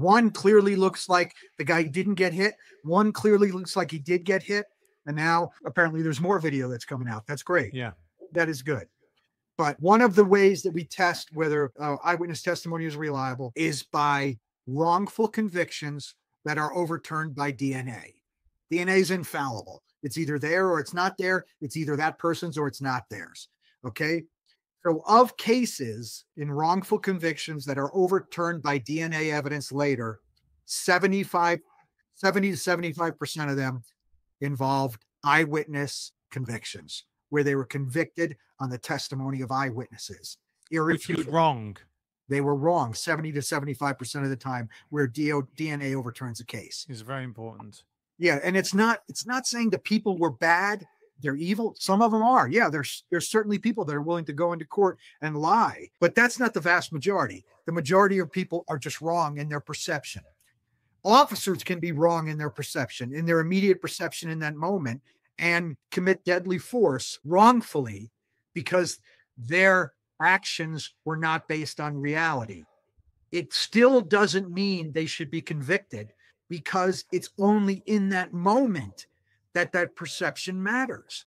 One clearly looks like the guy didn't get hit. One clearly looks like he did get hit. And now apparently there's more video that's coming out. That's great. Yeah. That is good. But one of the ways that we test whether uh, eyewitness testimony is reliable is by wrongful convictions that are overturned by DNA. DNA is infallible. It's either there or it's not there. It's either that person's or it's not theirs. Okay. So, of cases in wrongful convictions that are overturned by DNA evidence later, 75, 70 to 75% of them involved eyewitness convictions where they were convicted on the testimony of eyewitnesses. Which was wrong. They were wrong 70 to 75% of the time where DO, DNA overturns a case. Is very important. Yeah, and it's not it's not saying the people were bad, they're evil. Some of them are. Yeah, there's there's certainly people that are willing to go into court and lie, but that's not the vast majority. The majority of people are just wrong in their perception. Officers can be wrong in their perception, in their immediate perception in that moment, and commit deadly force wrongfully because their actions were not based on reality. It still doesn't mean they should be convicted because it's only in that moment that that perception matters.